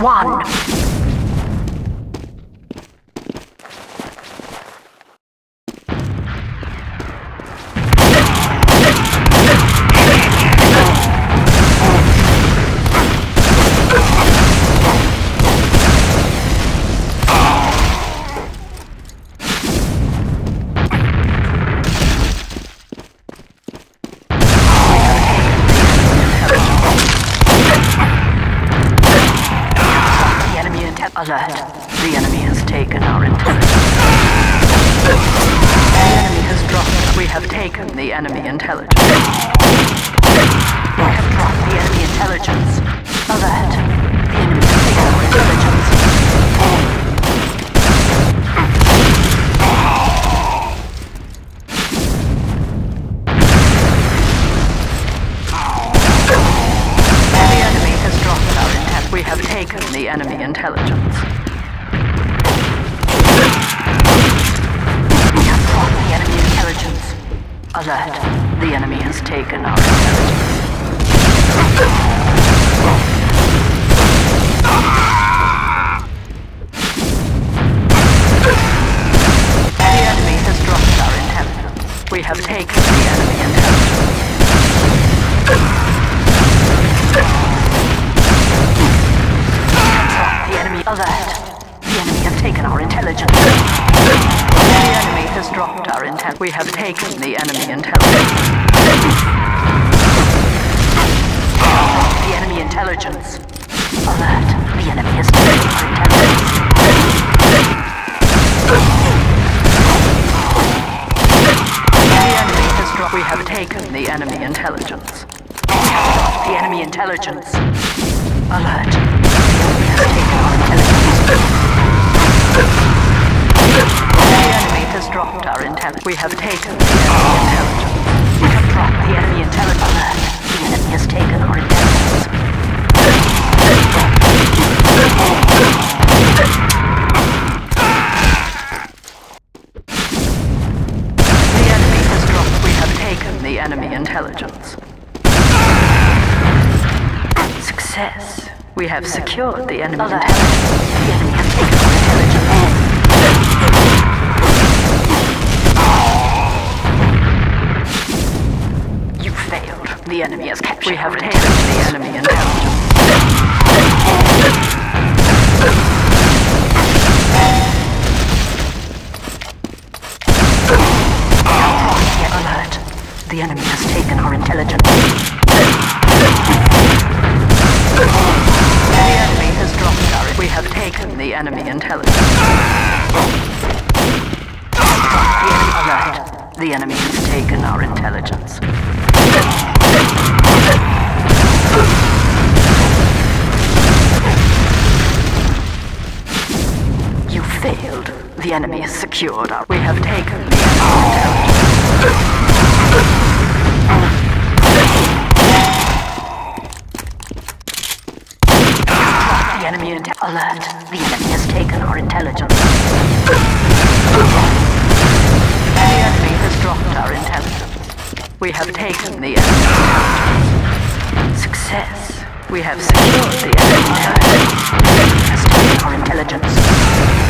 one. Enemy intelligence. We have taken the enemy intelligence. The enemy intelligence. Alert. The enemy has taken intelligence. The enemy. We have taken the enemy intelligence. We have the enemy intelligence. Alert. Enemy has taken our intelligence. Has dropped our intelligence. We have taken the enemy intelligence. We have dropped the enemy intelligence. The enemy has taken our intelligence. The enemy has dropped. We have taken the enemy intelligence. Success. We have secured the enemy intelligence. We have taken the enemy intelligence. The enemy has taken our intelligence. The enemy has dropped our. We have taken the enemy intelligence. The enemy alert. The enemy has taken our intelligence. Failed. The enemy has secured. We have taken the. The enemy alert. The enemy has taken our intelligence. The enemy has dropped our intelligence. We have taken the enemy. Success. We have secured the enemy. The enemy has taken our intelligence.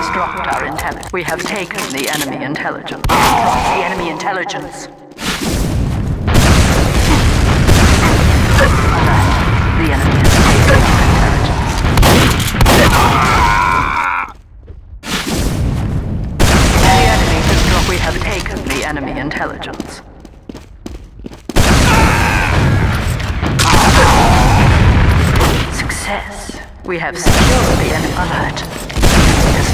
our intelligence. We have taken the enemy intelligence. Dropped the enemy intelligence. The enemy has taken intelligence. The enemy has dropped. We have taken the enemy intelligence. Success. We have secured the enemy alert.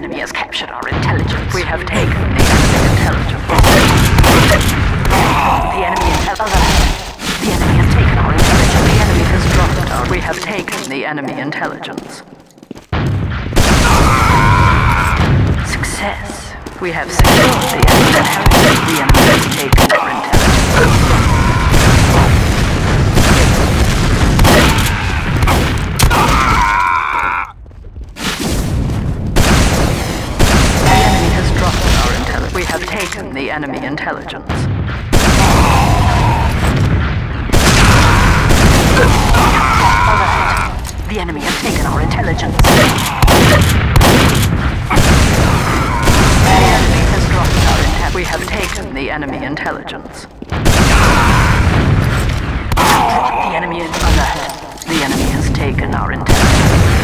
enemy has captured our intelligence. We have taken the enemy intelligence. The enemy intelligence. The enemy has taken our intelligence. The enemy has dropped our. We have taken the enemy intelligence. Success. We have secured the enemy. The enemy has taken our enemy intelligence. The enemy has taken our intelligence. The enemy has dropped our intelligence. We have taken the enemy intelligence. Brought the enemy in alert. The enemy has taken our intelligence.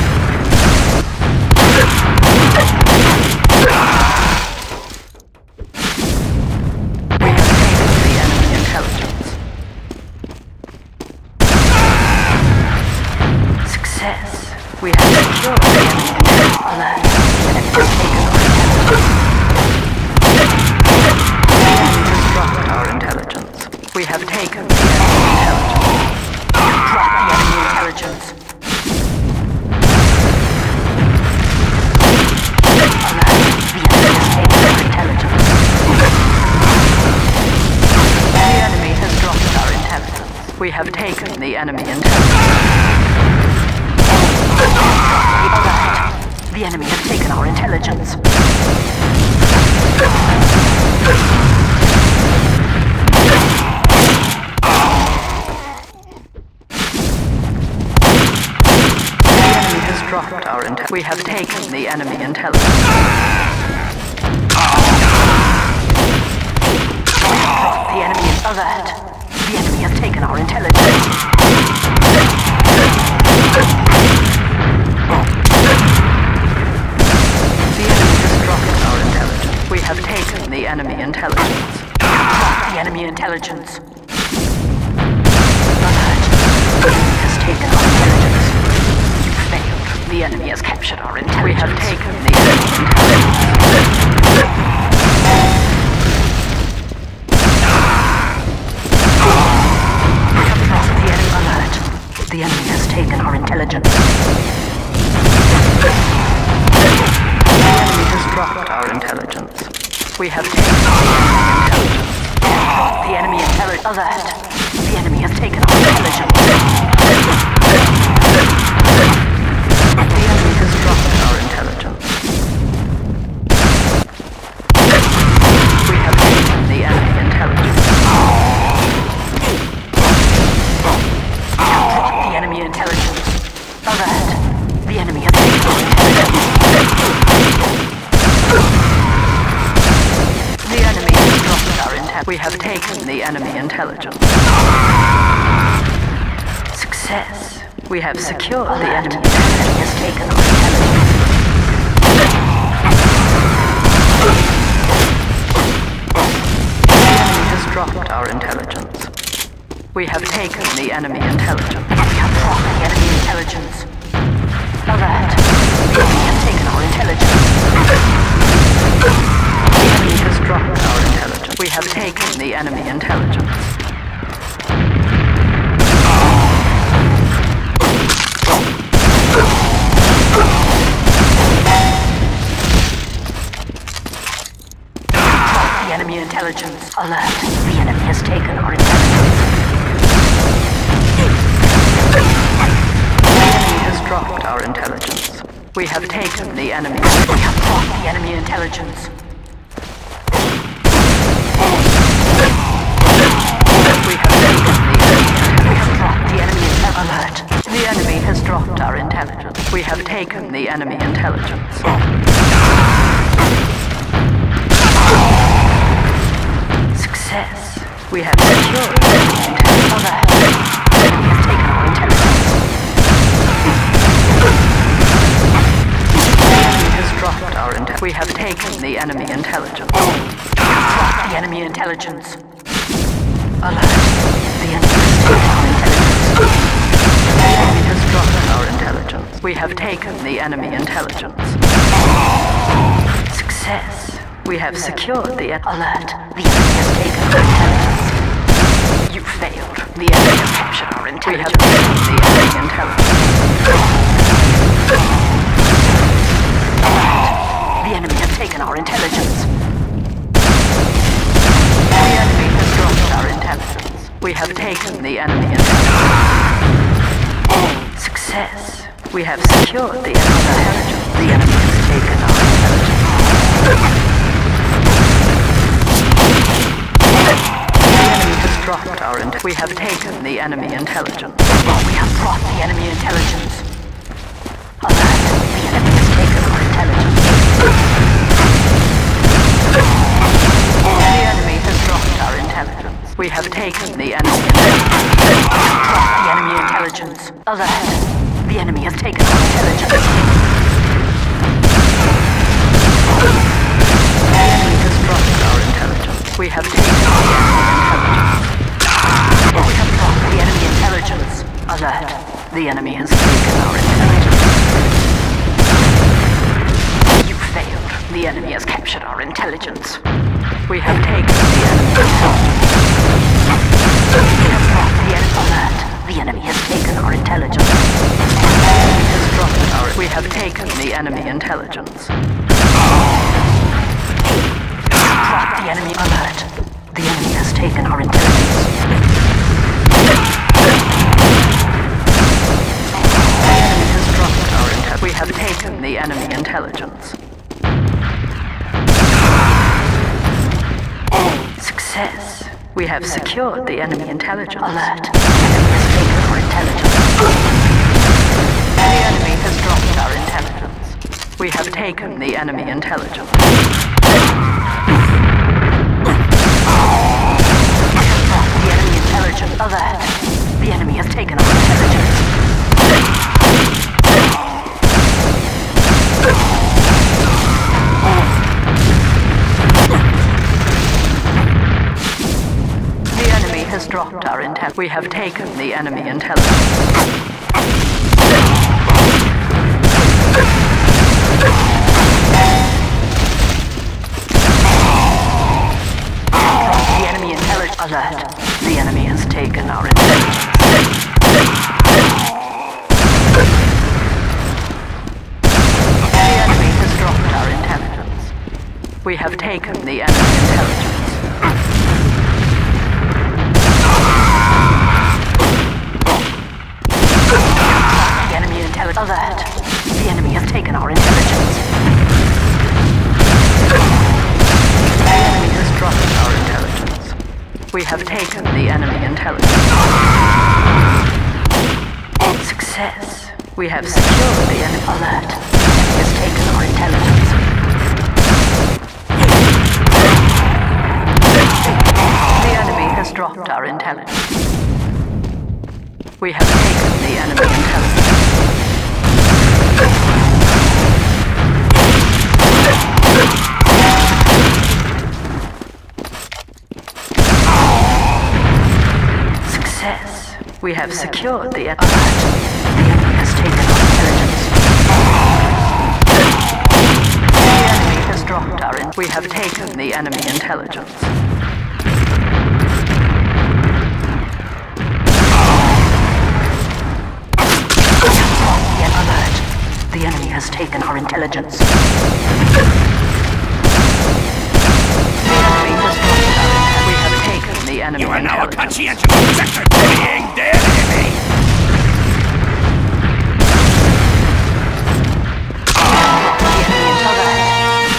We have taken the enemy intelligence. The enemy has taken our intelligence. The dropped our intelligence. We have taken the enemy intelligence. The enemy is alert. The enemy has taken our intelligence. The enemy has dropped our intelligence. We have taken the enemy intelligence. Dropped the enemy intelligence. The enemy has taken The enemy has captured our intelligence. We have taken the enemy. We have lost the enemy alert. The enemy has taken our intelligence. The enemy has dropped our intelligence. We have taken the enemy intelligence. The enemy intelligence. Alert. The enemy has taken our intelligence. Enemy intelligence. Success. We have secured the enemy. The enemy has taken our intelligence. The enemy has dropped our intelligence. We have taken the enemy intelligence. We have brought the enemy intelligence. Alert. The enemy has taken our intelligence. The enemy has dropped our intelligence. We have taken the enemy intelligence. The enemy intelligence. Alert. The enemy has taken our intelligence. The enemy has dropped our intelligence. We have taken the enemy. We have brought the enemy intelligence. We have taken the enemy intelligence. Success. We have secured the enemy intelligence. The enemy taken our intelligence. The has dropped our. We have taken the enemy intelligence. Drop the enemy intelligence. Alert. The enemy has taken our intelligence. The enemy has dropped our. We have taken the enemy intelligence. Success. We have secured the alert. The enemy has taken our intelligence. You failed. The enemy has captured our intelligence. We have taken the enemy intelligence. The enemy has taken our intelligence. The enemy has dropped our intelligence. We have taken the enemy intelligence. Success. We have secured the enemy intelligence. The enemy has taken our intelligence. The enemy has dropped our intelligence. We have taken the enemy intelligence. We have brought the enemy intelligence. The enemy has taken our intelligence. The enemy has dropped our intelligence. We have taken the enemy intelligence. Drop the enemy intelligence. Alert. The enemy has taken our intelligence. The enemy has dropped our intelligence. We have taken enemy intelligence. We have dropped the enemy intelligence. Alert. The enemy has taken our intelligence. You failed. The enemy has captured our intelligence. We have taken the enemy. We have dropped the enemy. The enemy has taken our intelligence. We have taken the enemy intelligence. Drop the enemy alert. The enemy has taken our intelligence. We have taken the enemy intelligence. Success. We have secured the enemy intelligence. Alert. The enemy has dropped our intelligence. We have taken the enemy intelligence. Drop the enemy intelligence. Alert. The enemy has taken our intelligence. We have taken the enemy intelligence. The enemy intelligence. Alert. The enemy has taken our intelligence. The enemy has dropped our intelligence. We have taken the enemy intelligence. Alert. The enemy has taken our intelligence. The enemy has dropped our intelligence. We have taken the enemy intelligence. Success. We have secured the enemy. Alert. Has taken our intelligence. The enemy has dropped our intelligence. We have taken the enemy intelligence. Success. We have secured the alert. The enemy has taken our intelligence. The enemy has dropped our in. We have taken the enemy intelligence. The enemy has taken our intelligence. The enemy You are now a conscientious objector to being dead enemy. The enemy.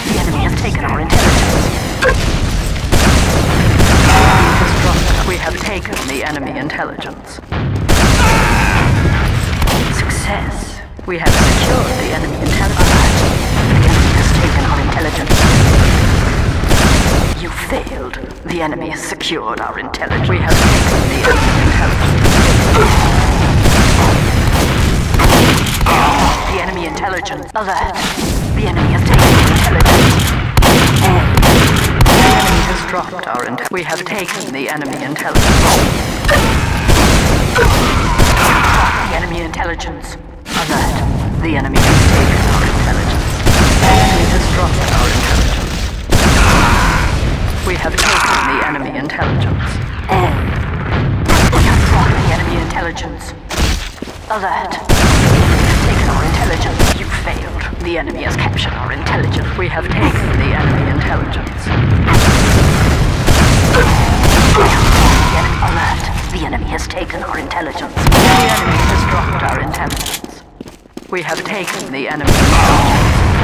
The enemy has taken our intelligence. The enemy has. We have taken the enemy intelligence. Success. We have secured the enemy intelligence. The enemy has taken our intelligence. Failed. The enemy has secured our intelligence. We have taken the enemy intelligence. The enemy intelligence. Alert. The enemy has taken intelligence. The enemy has dropped our intelligence. We have taken the enemy intelligence. The enemy intelligence. Alert. The enemy has taken our intelligence. The enemy has dropped our intelligence. We have taken the enemy intelligence. We have dropped the enemy intelligence. Alert. Has taken our intelligence. You failed. The enemy has captured our intelligence. We have taken the enemy intelligence. Alert. The enemy has taken our intelligence. The enemy has dropped our intelligence. We have taken the enemy intelligence.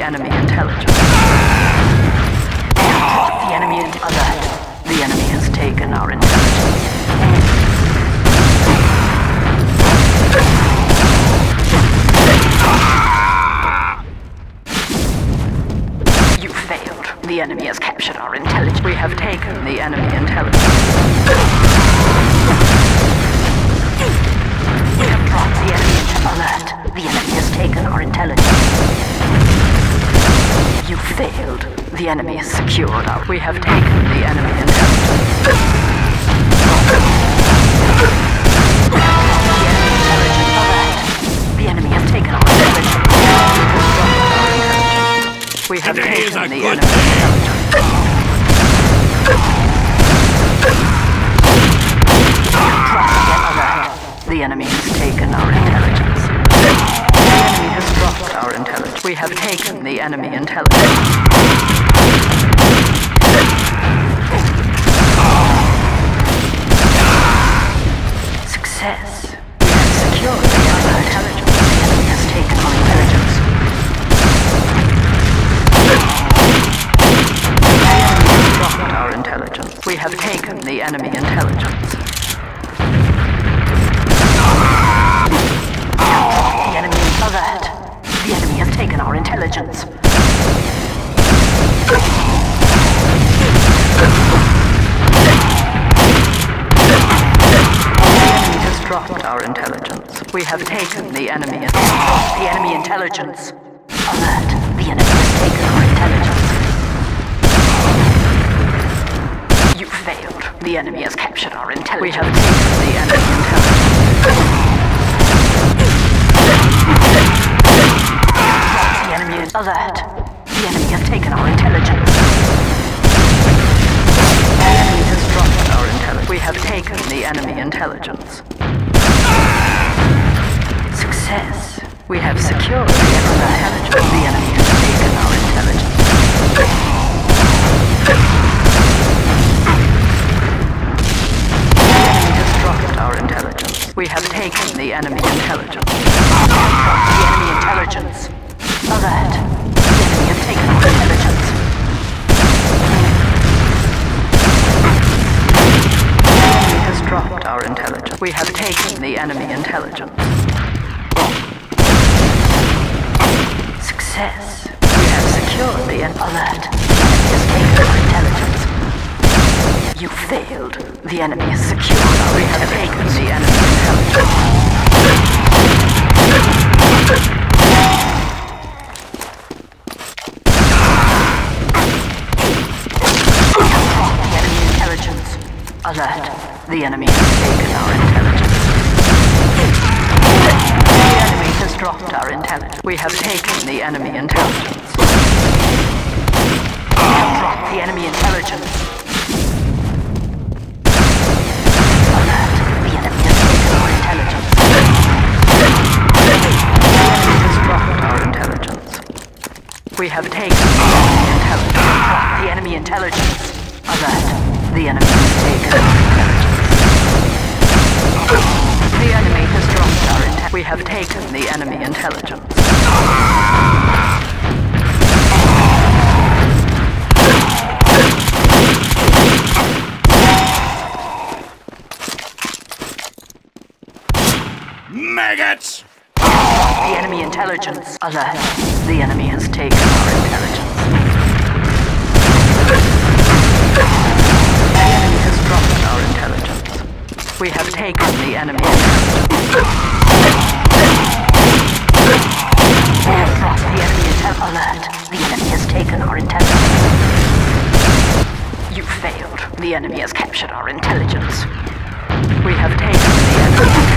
The enemy intelligence. The enemy in alert. The enemy has taken our intelligence. You failed. The enemy has captured our intelligence. We have taken the enemy intelligence. The enemy is secured. We have taken the enemy intelligence. The enemy intelligence alert. The enemy has taken our intelligence. The enemy has dropped our intelligence. We have Today taken a the enemy alert. The enemy has taken our intelligence. The enemy has dropped our intelligence. We have taken the enemy intelligence. Success. Secured the enemy intelligence. The enemy has taken our intelligence. The enemy has dropped our intelligence. We have taken the enemy intelligence. The enemy is alert. The enemy has taken our intelligence. Have taken the enemy. The enemy intelligence. Alert. The enemy has taken our intelligence. You failed. The enemy has captured our intelligence. We have taken the enemy intelligence. The enemy is alert. The enemy has taken our intelligence. The enemy has dropped our intelligence. We have taken the enemy intelligence. Success. We have secured the intelligence. The enemy has taken our intelligence. The enemy has dropped our intelligence. We have taken the enemy intelligence. The enemy intelligence. Alert. The enemy has taken our intelligence. The enemy has dropped our intelligence. We have taken the enemy intelligence. Success. We have secured the alert. You failed. The enemy has secured our We have taken the enemy intelligence. We have dropped the enemy intelligence. Alert. The enemy has taken our intelligence. Dropped our intelligence. We have taken the enemy intelligence. We have dropped the enemy intelligence. Alert. The enemy intelligence. The enemy dropped our intelligence. We have taken the enemy intelligence. Drop the enemy intelligence. Alert. The enemy has taken We have taken the enemy intelligence. Maggots! The enemy intelligence alert. The enemy has taken our intelligence. The enemy has dropped our intelligence. We have taken the enemy intelligence. The enemy. The enemy has taken our intelligence. You failed. The enemy has captured our intelligence. We have taken the enemy